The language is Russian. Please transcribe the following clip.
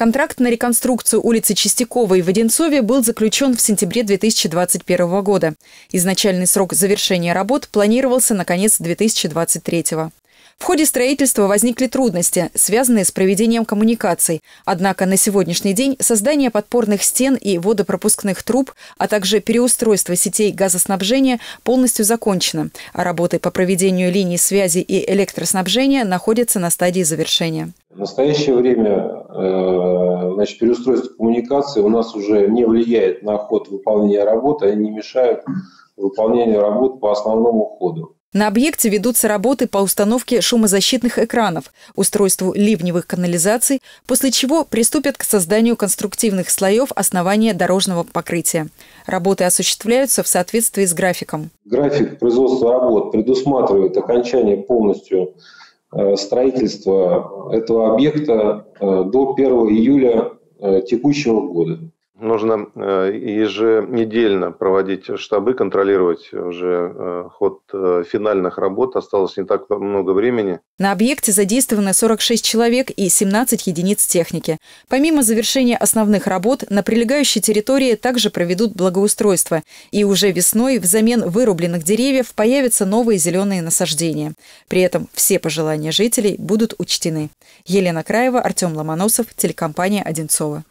Контракт на реконструкцию улицы Чистяковой в Одинцове был заключен в сентябре 2021 года. Изначальный срок завершения работ планировался на конец 2023 года. В ходе строительства возникли трудности, связанные с проведением коммуникаций. Однако на сегодняшний день создание подпорных стен и водопропускных труб, а также переустройство сетей газоснабжения полностью закончено, а работы по проведению линий связи и электроснабжения находятся на стадии завершения. В настоящее время э, значит, переустройство коммуникации у нас уже не влияет на ход выполнения работы, они не мешают выполнению работ по основному ходу. На объекте ведутся работы по установке шумозащитных экранов, устройству ливневых канализаций, после чего приступят к созданию конструктивных слоев основания дорожного покрытия. Работы осуществляются в соответствии с графиком. График производства работ предусматривает окончание полностью строительства этого объекта э, до 1 июля э, текущего года. Нужно э, еженедельно проводить штабы, контролировать уже э, ход э, финальных работ. Осталось не так много времени. На объекте задействовано 46 человек и 17 единиц техники. Помимо завершения основных работ, на прилегающей территории также проведут благоустройство. И уже весной взамен вырубленных деревьев появятся новые зеленые насаждения. При этом все пожелания жителей будут учтены. Елена Краева, Артем Ломоносов, телекомпания «Одинцова».